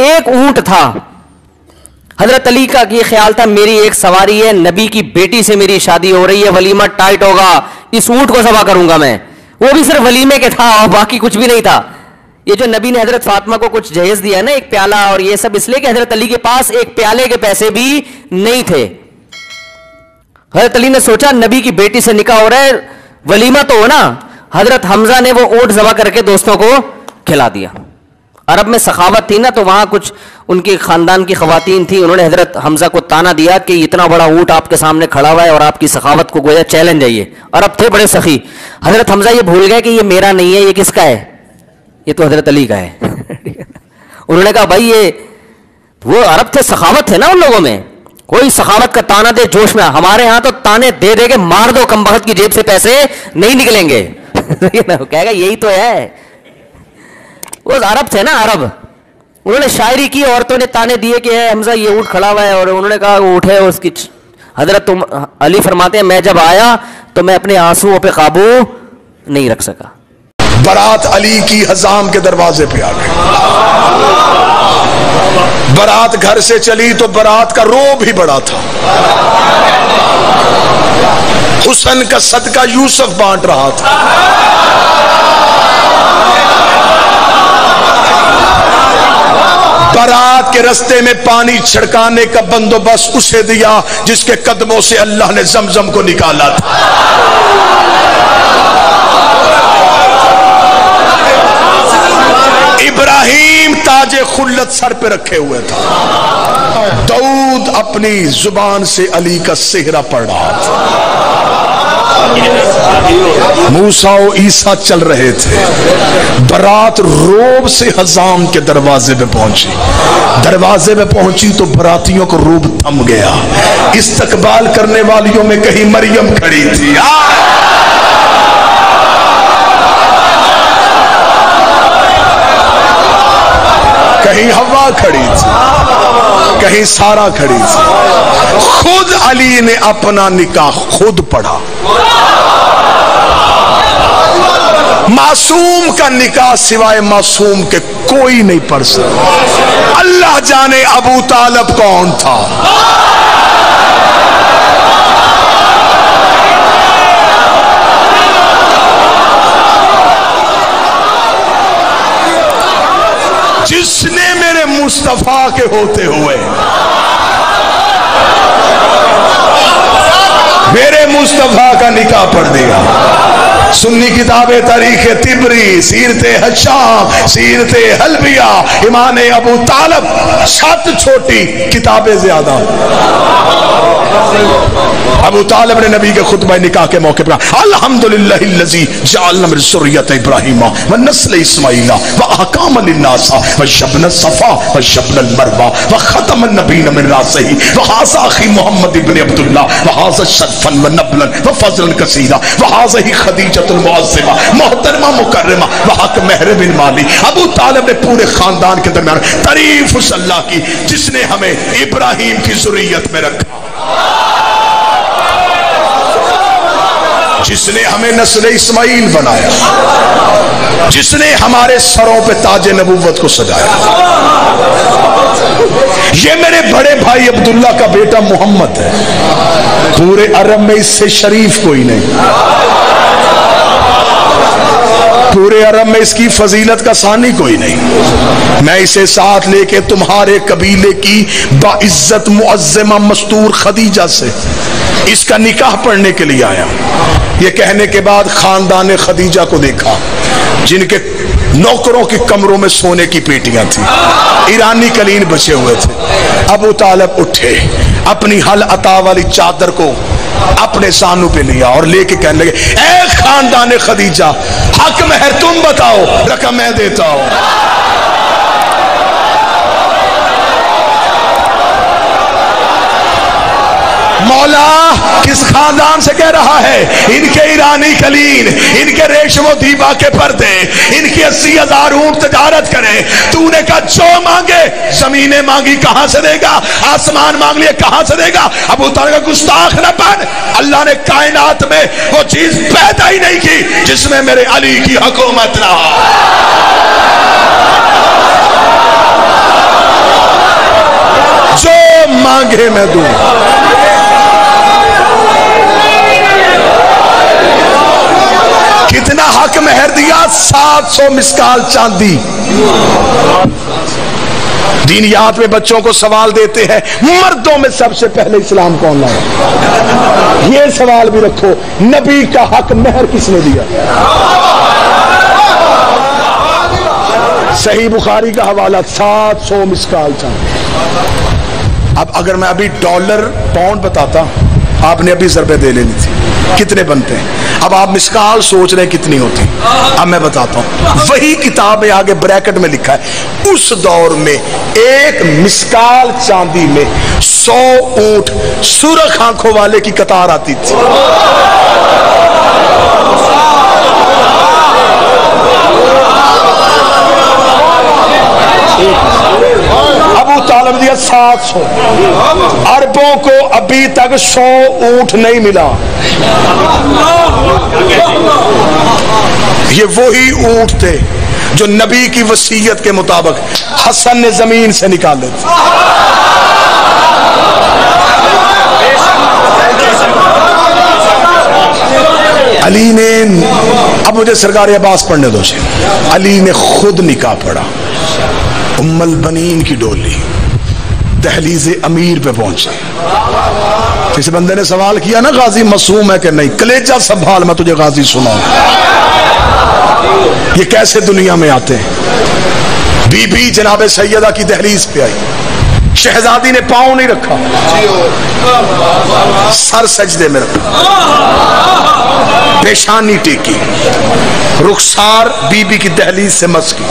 एक ऊँट था। हज़रत अली का यह ख्याल था, मेरी एक सवारी है, नबी की बेटी से मेरी शादी हो रही है, वलीमा टाइट होगा, इस ऊँट को सवा करूँगा मैं। वो भी सिर्फ़ वलीमे के था और बाकी कुछ भी नहीं था। ये जो नबी ने हज़रत फातिमा को कुछ जहेज दिया ना, एक प्याला और ये सब, इसलिए कि हज़रत अली के पास एक प्याले के पैसे भी नहीं थे। हज़रत अली ने सोचा, नबी की बेटी से निकाह हो रहा है, वलीमा तो हो ना, हज़रत हमजा ने वो ओट जमा करके दोस्तों को खिला दिया। अरब में सखावत थी ना तो वहाँ कुछ उनके ख़ानदान की खातन थी। उन्होंने हज़रत हमजा को ताना दिया कि इतना बड़ा ऊँट आपके सामने खड़ा हुआ है और आपकी सखावत को गोया चैलेंज है ये। अरब थे बड़े सखी। हज़रत हमजा ये भूल गए कि ये मेरा नहीं है, ये किसका है? ये तो हज़रत अली का है। उन्होंने कहा, भाई, ये वो अरब थे, सखावत थे ना उन लोगों में। कोई सखावत का ताना दे जोश में, हमारे यहाँ तो ताने दे दे के मार दो कम की जेब से पैसे, नहीं निकलेंगे। तो कहेगा यही तो है। बारात अली फरमाते हैं, मैं जब आया तो मैं अपने आंसुओं पे काबू नहीं रख सका। बरात अली की हजाम के दरवाजे पे आ गई। बारात घर से चली तो बारात का रो भी बड़ा था। हुसन का सदका यूसुफ बांट रहा था। बारात के रस्ते में पानी छिड़काने का बंदोबस्त उसे दिया, जिसके कदमों से अल्लाह ने जमजम को निकाला था। इब्राहिम ताजे खुल्लत सर पे रखे हुए था। दाऊद अपनी ज़ुबान से अली का सेहरा पड़ रहा था। मूसा और ईसा चल रहे थे। बरात रोब से हजाम के दरवाजे पे पहुँची। दरवाजे पे पहुँची तो बरातियों को रूब थम गया। इस्तकबाल करने वालियों में कहीं मरियम खड़ी थी। कहीं हवा खड़ी थी। कहीं सारा खड़ी थी। खुद अली ने अपना निकाह खुद पढ़ा। मासूम का निकाह सिवाय मासूम के कोई नहीं पढ़ सकता। अल्लाह जाने अबू तालब कौन था। जिसने मेरे मुस्तफ़ा के होते हुए मेरे मुस्तफ़ा का निकाह पढ़ दिया। सुन्नी किताबें तारीख तिबरी, सीरत हशाम सीरत हलबिया ईमान अबू तालब, सात छोटी किताबें ज़्यादा। अबू तालब ने नबी के खुतबा निकाह के मौके पर मिन ज़ुर्रियत व नस्ल मोहतरमा, मुकर्रमा व हक महर बिन माली। अबू तालिब ने पूरे खानदान के दरमियान तारीफ़ की जिसने हमें इब्राहिम की जुर्रियत में रखा। जिसने हमें नस्ल इस्माइल बनाया। जिसने हमारे सरों पे ताज नबूवत को सजाया। ये मेरे बड़े भाई अब्दुल्ला का बेटा मोहम्मद है। पूरे अरब में इससे शरीफ कोई नहीं। पूरे अरब में इसकी फजीलत का सानी कोई नहीं। मैं इसे साथ लेके तुम्हारे कबीले की बाइज्जत मुअज्जमा मस्तूर खदीजा से इसका निकाह पढ़ने के लिए आया। ये कहने के बाद खानदान खदीजा को देखा, जिनके नौकरों के कमरों में सोने की पेटियाँ थी। ईरानी कलीन बचे हुए थे। अबू तालब उठे, अपनी हल अता वाली चादर को अपने सानू पे लिया और लेके कहने लगे ए खानदान खदीजा, हक मेहर तुम बताओ, रकम मैं देता हूँ। मौला किस खानदान से कह रहा है? इनके ईरानी कलीन इनके रेशमो दीवा के पर्दे, इनकी अस्सी हज़ार ऊँट तजारत करे। तूने कहा, जो मांगे, जमीनें मांगी कहाँ से देगा? आसमान मांग लिए कहाँ से देगा? अब उतर का गुस्ताख न बन। अल्लाह ने कायनात में वो चीज़ पैदा ही नहीं की, जिसमें मेरे अली की हुकूमत रहा जो मांगे मैं दूँ हक मेहर दिया, सात सौ मिसकाल चांदी। दीनियात में बच्चों को सवाल देते हैं, मर्दों में सबसे पहले इस्लाम कौन लाया ये सवाल भी रखो, नबी का हक मेहर किसने दिया? सही बुखारी का हवाला, सात सौ मिसकाल चांदी। अब अगर मैं अभी डॉलर पाउंड बताता, आपने अभी जरबे दे लेनी थी। कितने बनते हैं? अब आप मिसकाल सोच रहे कितनी होती। अब मैं बताता हूँ। वही किताब में आगे ब्रैकेट में लिखा है। उस दौर में, एक मिसकाल चांदी में सौ ऊँट सुरख आँखों वाले की कतार आती थी। अबू तालब दिया सात सौ। अरबों को अभी तक सौ ऊँट नहीं मिला। ये वही ऊँट थे जो नबी की वसीयत के मुताबिक हसन ने ज़मीन से निकाले थे अली ने, अब मुझे सरकारी अब्बास पढ़ने दो अली ने खुद निकाह पढ़ा। उम्मल बनीन की डोली दहलीज अमीर पे पहुँचे। किसी बंदे ने सवाल किया ना, गाजी मासूम है कि नहीं? कलेजा संभाल, मैं तुझे गाजी सुनाऊ ये कैसे दुनिया में आते हैं? बीबी जनाब सैयदा की दहलीज पे आई। शहजादी ने पाँव नहीं रखा। सर सजदे में रखा। पेशानी टेकी। रुखसार बीबी की दहलीज से मस की।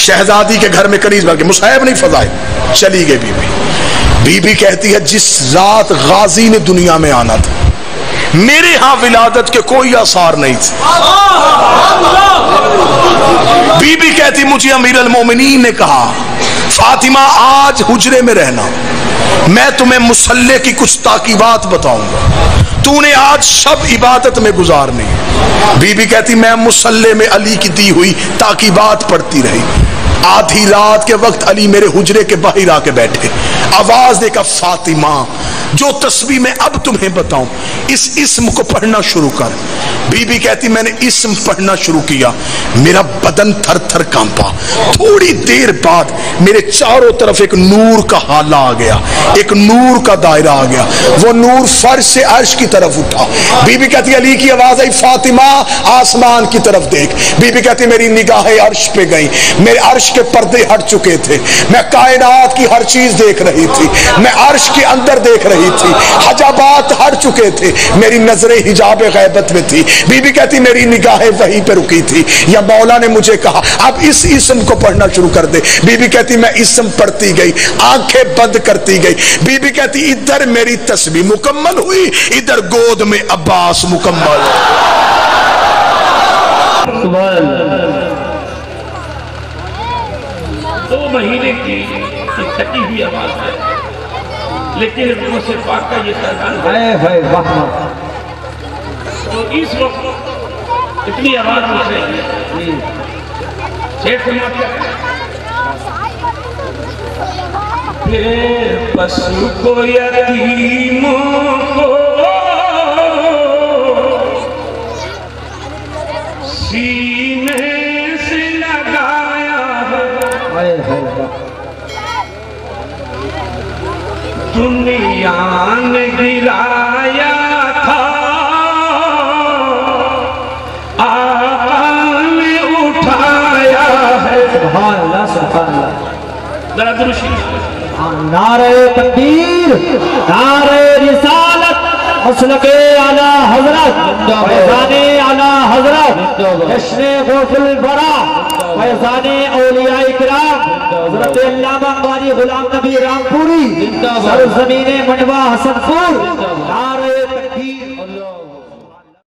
शहजादी के घर में करीज भर के मुसाहब नहीं फजाए। चली गई बीबी। बीबी कहती है, जिस रात गाजी ने दुनिया में आना था मेरे यहाँ विलादत के कोई आसार नहीं थे। बीबी कहती, मुझे अमीर मोमिनीन ने कहा, फातिमा, आज हुजरे में रहना। मैं तुम्हें मुसल्ले की कुछ ताकीबात बताऊँगा। तूने आज सब इबादत में गुजारनी। बीबी कहती, मैं मुसल्ले में अली की दी हुई ताकीबात पढ़ती रही। आधी रात के वक्त अली मेरे हुजरे के बाहर आके बैठे। आवाज़ देकर, फातिमा जो तस्वीर मैं अब तुम्हें बताऊँ, इस इसम को पढ़ना शुरू कर। बीबी कहती, मैंने इसम पढ़ना शुरू किया, मेरा बदन थर थर कांपा। थोड़ी देर बाद मेरे चारों तरफ़ एक नूर का हाला आ गया, एक नूर का दायरा आ गया। वो नूर फर्श से अर्श की तरफ़ उठा। बीबी कहती, अली की आवाज़ आई, फातिमा, आसमान की तरफ़ देख। बीबी कहती, मेरी निगाहें अर्श पे गई, मेरे अर्श के पर्दे हट चुके थे। मैं कायनात की हर चीज़ देख रही थी। मैं अर्श के अंदर देख रही थी। हजाबात हट चुके थे। मेरी नज़रें हिजाब गैबत में थी। बीबी कहती मेरी निगाहें वहीं पे रुकी थी। या मौला ने मुझे कहा अब इस इसम को पढ़ना शुरू कर दे। बीबी कहती मैं इसम पढ़ती गई आँखें बंद करती गई। बीबी कहती इधर मेरी तस्वीर मुकम्मल हुई इधर गोद में अब्बास मुकम्मल दो महीने की कटी हुई आवाज़ है लेकिन मुझसे पाक का ये सरदार। तो इस वक्त इतनी आवाज़ उठ। रही है। शेर फिर पशु को यतीमों को दुनिया ने गिराया था। आका उठाया है। सुभान अल्लाह सुभान अल्लाह जरा हाँ, नारे तकबीर नारे रिसालत मसल के आला हज़रत फैजाने आला हज़रत जश्न गौफुल बरा फैजाने औलिया इकराम हज़रत गुलाम नबी रामपुरी सरजमीन मंडवा हसनपुर